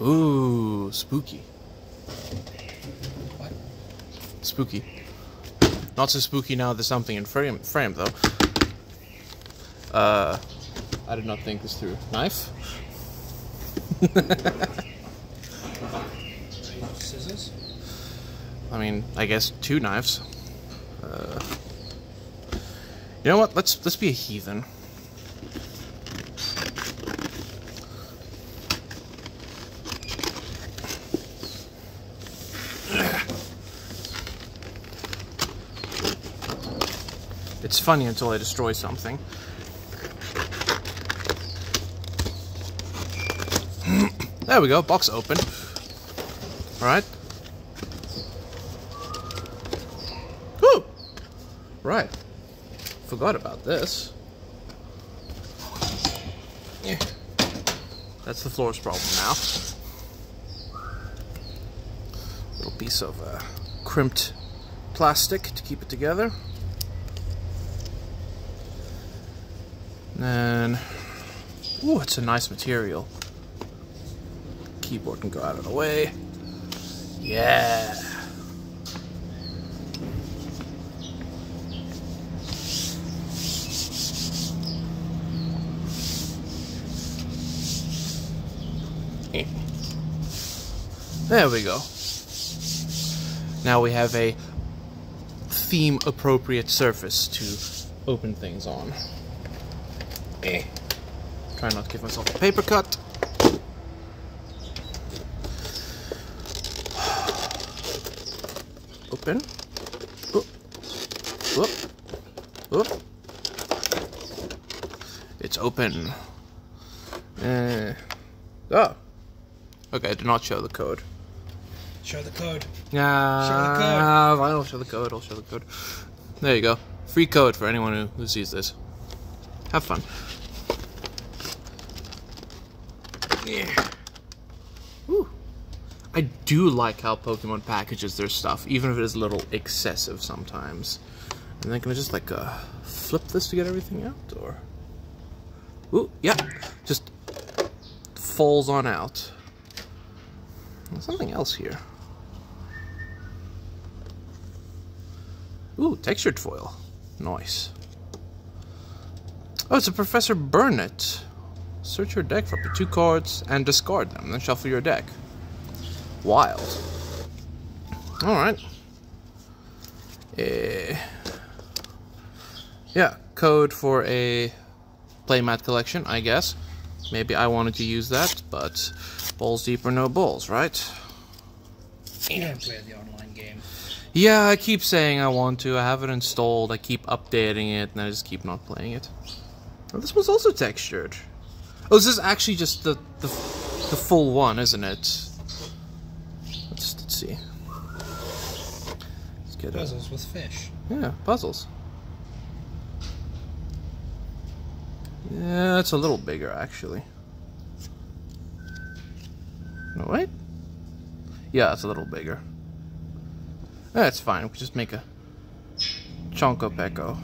Ooh, spooky. What? Spooky. Not so spooky now there's something in frame, frame though. Uh, I did not think this through. Knife? Scissors? I mean, I guess two knives. Uh, you know what? Let's let's be a heathen. Funny until I destroy something. there we go, box open. Alright. Right. Forgot about this. Yeah. That's the floor's problem now. Little piece of uh, crimped plastic to keep it together. Then, ooh, it's a nice material. Keyboard can go out of the way. Yeah. There we go. Now we have a theme appropriate surface to open things on. Eh. Try not to give myself a paper cut. Open. Oop. Oop. Oop. It's open. Uh, oh. Okay, do not show the code. Show the code. Ah, I'll show the code. I'll show the code. There you go. Free code for anyone who, who sees this. Have fun. Yeah. I do like how Pokemon packages their stuff, even if it is a little excessive sometimes. And then can I just like uh, flip this to get everything out, or? Ooh, yeah, just falls on out. There's something else here. Ooh, textured foil. Nice. Oh, it's a Professor Burnet. Search your deck for up to two cards and discard them, then shuffle your deck. Wild. Alright. Eh. Yeah, code for a playmat collection, I guess. Maybe I wanted to use that, but balls deep or no balls, right? You don't play the online game. Yeah, I keep saying I want to. I have it installed. I keep updating it, and I just keep not playing it. Oh, this was also textured. Oh, this is actually just the the, the full one, isn't it? Let's, let's see. Let's get a, Puzzles with fish. yeah puzzles. Yeah, it's a little bigger actually. No wait. Yeah, it's a little bigger. That's fine. We can just make a Chonko Peko.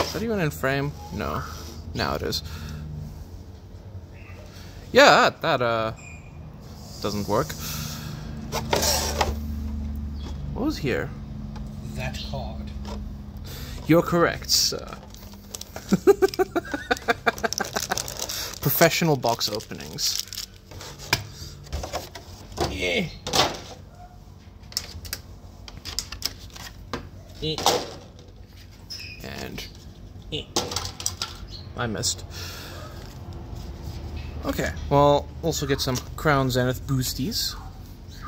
Is that even in frame? No. Now it is. Yeah, that, that uh doesn't work. What was here? That card. You're correct, sir. Professional box openings. Yeah. And I missed. Okay, well, also get some Crown Zenith boosties.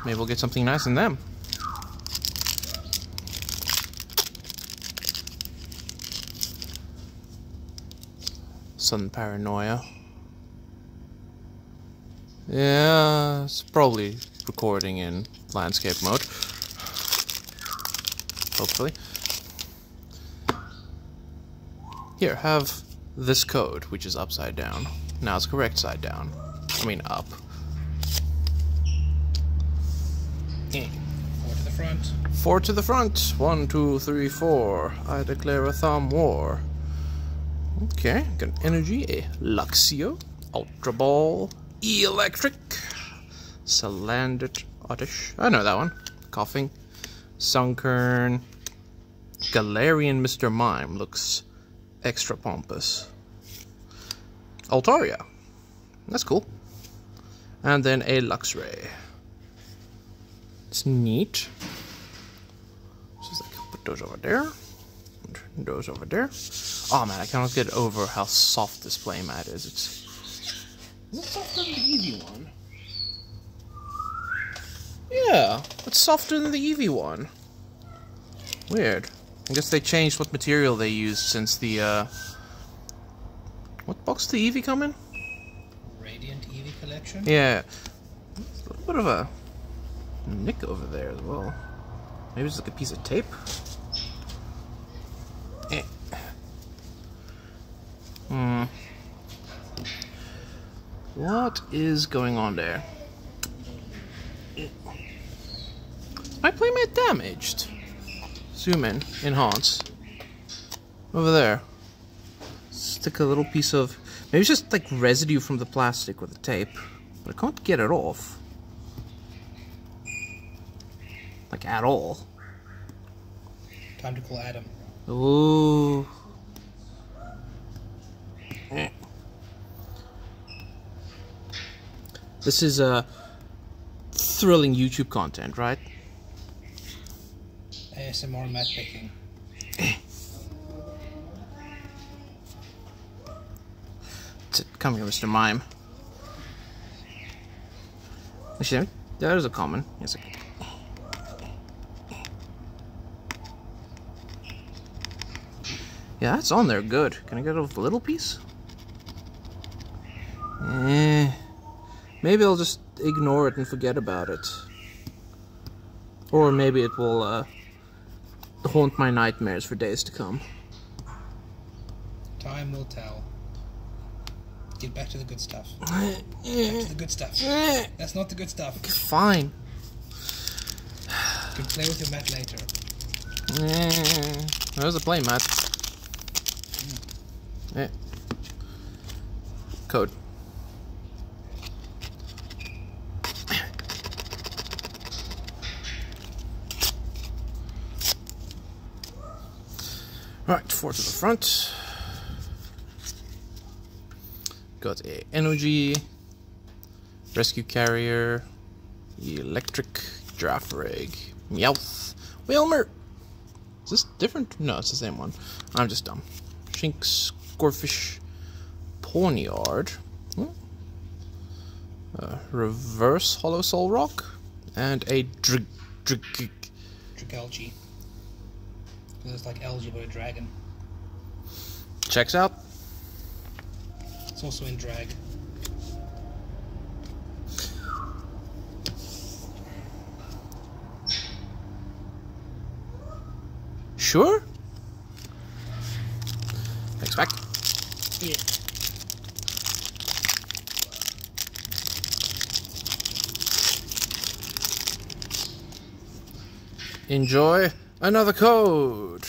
Maybe we'll get something nice in them. Sudden paranoia. Yeah, it's probably recording in landscape mode. Hopefully. Here, have this code, which is upside down. Now it's correct side down. I mean up. Hmm. Four to the front. Four to the front. One, two, three, four. I declare a thumb war. Okay, got an energy, a Luxio, Ultra Ball, Electric. Salandit Oddish. I know that one. Koffing. Sunkern. Galarian Mr. Mime looks extra pompous. Altaria. That's cool. And then a Luxray. It's neat. Just like put those over there. And those over there. Oh man, I cannot get over how soft this playmat is. It's Is it softer than the Eevee one? yeah, it's softer than the Eevee one. Weird. I guess they changed what material they used since the uh what box did the Eevee come in? Radiant Eevee collection? Yeah. A little bit of a nick over there as well. Maybe it's like a piece of tape. Eh. Hmm. What is going on there? My playmat damaged. Zoom in, enhance. Over there. Stick a little piece of maybe it's just like residue from the plastic with the tape, but I can't get it off. Like at all. Time to call Adam. Ooh. Eh. This is uh, thrilling YouTube content, right? ASMR mat picking. Come here, Mr. Mime. Actually, that is a common. Yes. okay. Yeah, that's on there. Good. Can I get a little piece? Eh. Maybe I'll just ignore it and forget about it. Or maybe it will uh, haunt my nightmares for days to come. Time will tell. Get back to the good stuff. Back to the good stuff. That's not the good stuff. Fine. You can play with your mat later. Eh, There's a playmat. Eh. Code. Right, four to the front. Got a energy, rescue carrier, electric, draft rig, Meowth, Wilmer. Is this different? No, it's the same one. I'm just dumb. Shinx, Scorfish, Pawniard, hmm? uh, Reverse Holo Soul Rock, and a Drig. Drig. Because it's like algae but a dragon. Checks out. It's also in drag. Sure. Thanks back. Yeah. Enjoy another code.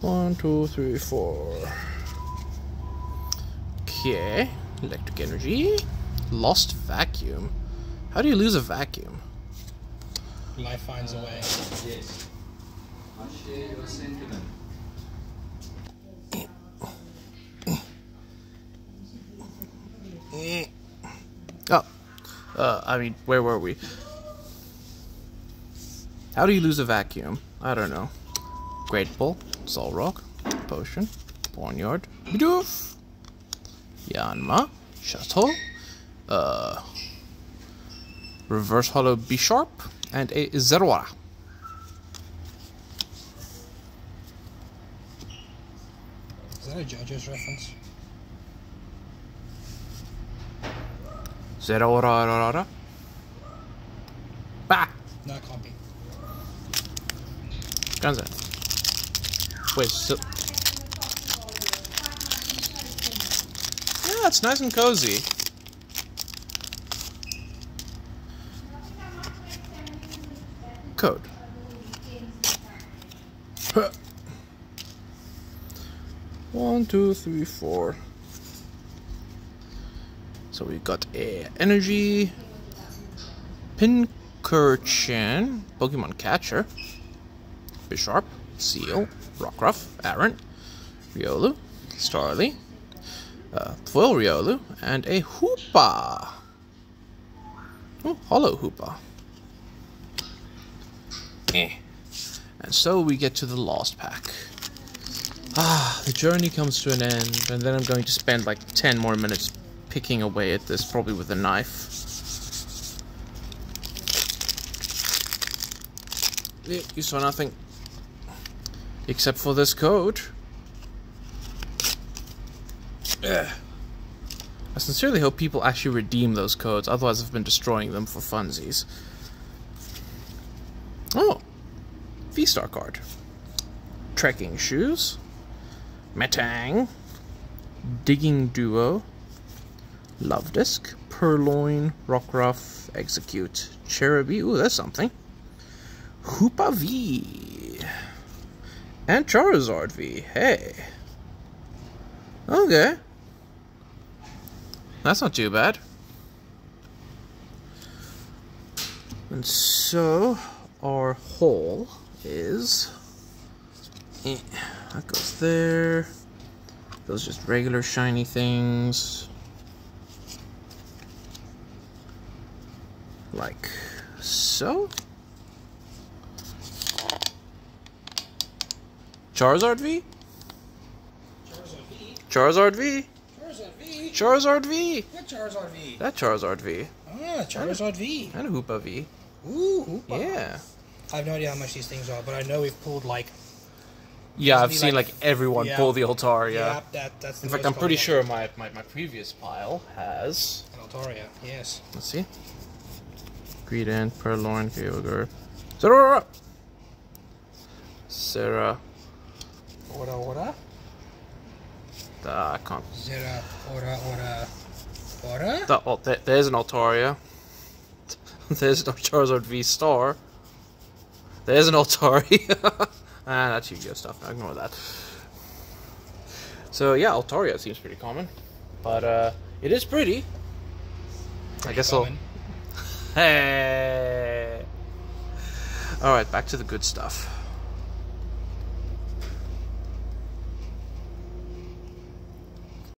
One, two, three, four. Okay. Electric energy. Lost vacuum. How do you lose a vacuum? Life finds a way. Yes. I share your sentiment. Oh. I mean, where were we? How do you lose a vacuum? I don't know. Grateful, Solrock, Potion, Barnyard, Bidoof, Yanma, Shuttle, uh, Reverse Holo B Sharp, and a Zeraora. Is that a JoJo's reference? Zeraora. Bah! No, it can't be. Guns in. Wait, so. Yeah, it's nice and cozy. Code. Huh. One, two, three, four. So we got a energy, Pincurchin, Pokemon Catcher, Bisharp, Seal, Rockruff, Aron, Riolu, Starly, uh, Foil Riolu, and a Hoopa. Oh, Holo Hoopa. Eh. And so we get to the Lost Pack. Ah, the journey comes to an end, and then I'm going to spend like 10 more minutes picking away at this, probably with a knife. You saw nothing. Except for this code. Ugh. I sincerely hope people actually redeem those codes, otherwise I've been destroying them for funsies. Oh! V-Star card. Trekking shoes. Metang. Digging duo. Love Disc, Purrloin, Rockruff, Exeggcute, Cherubi, ooh, that's something. Hoopa V. And Charizard V, hey. Okay. That's not too bad. And so, our haul is... Eh, that goes there. Those just regular shiny things. like so. Charizard V? Charizard V. Charizard V? Charizard V. Charizard V? What Charizard V? That Charizard V. Ah, Charizard V. And a Hoopa V. Ooh, Hoopa. Yeah. I have no idea how much these things are, but I know we've pulled like. Yeah, I've seen like, like- everyone yeah. pull the Altaria. Yeah, that, that's. The In fact, I'm pretty sure my, my, my previous pile has. one. Altaria, yes. Let's see. Greedent, Purrloin, Kyogre. Zeraora! Sarah. Ora, ora. Uh, I can't. Zera, ora, ora. Ora? That, oh, there, there's an Altaria. There's no Charizard V Star. There's an Altaria. ah, that's Yu-Gi-Oh stuff. Ignore that. So yeah, Altaria seems pretty common, but uh, it is pretty. I guess I'll. Common. Hey. All right, back to the good stuff.